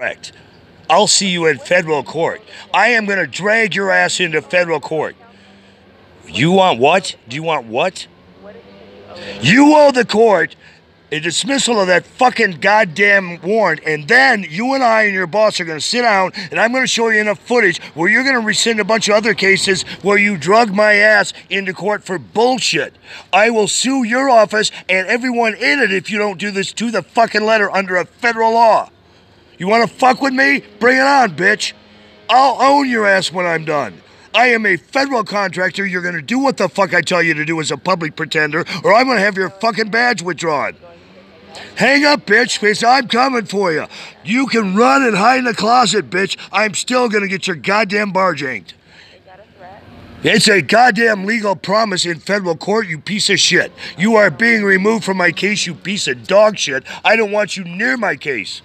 Correct. I'll see you in federal court. I am going to drag your ass into federal court. You want what? Do you want what? You owe the court a dismissal of that fucking goddamn warrant, and then you and I and your boss are going to sit down, and I'm going to show you enough footage where you're going to rescind a bunch of other cases where you drug my ass into court for bullshit. I will sue your office and everyone in it if you don't do this to the fucking letter under a federal law. You want to fuck with me? Bring it on, bitch. I'll own your ass when I'm done. I am a federal contractor. You're going to do what the fuck I tell you to do as a public pretender, or I'm going to have your fucking badge withdrawn. Hang up, bitch, because I'm coming for you. You can run and hide in the closet, bitch. I'm still going to get your goddamn barge inked. It's a goddamn legal promise in federal court, you piece of shit. You are being removed from my case, you piece of dog shit. I don't want you near my case.